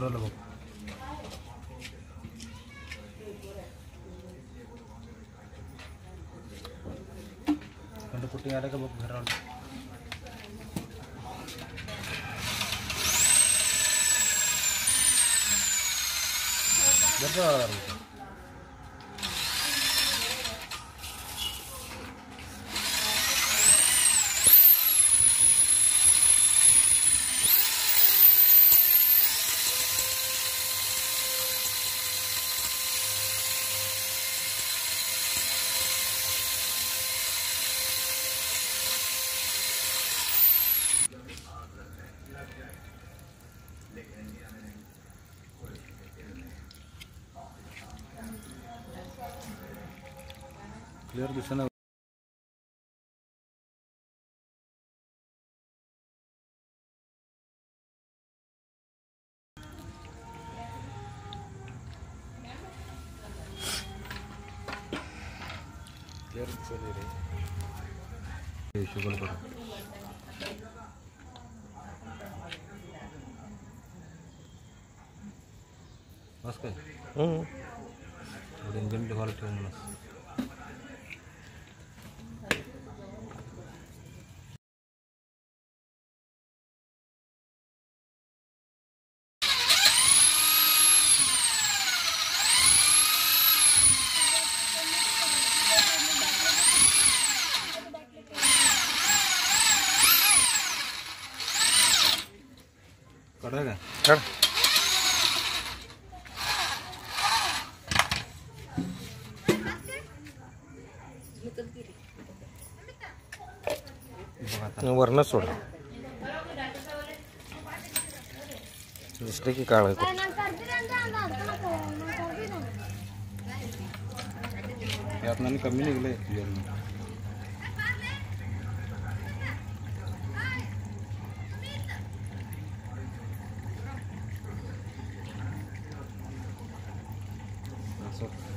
धुराला बघ खंडपुट्टी आलं का बघ घराला क्लिअर दिसेना. क्लिअर दिसेल रे. शुगर बघा बस काय? थोडं इंजिन ठेवायला ठेवून काढा का आता वरणच सोड दिसलं की काळ यातनं कमी निघलंय also.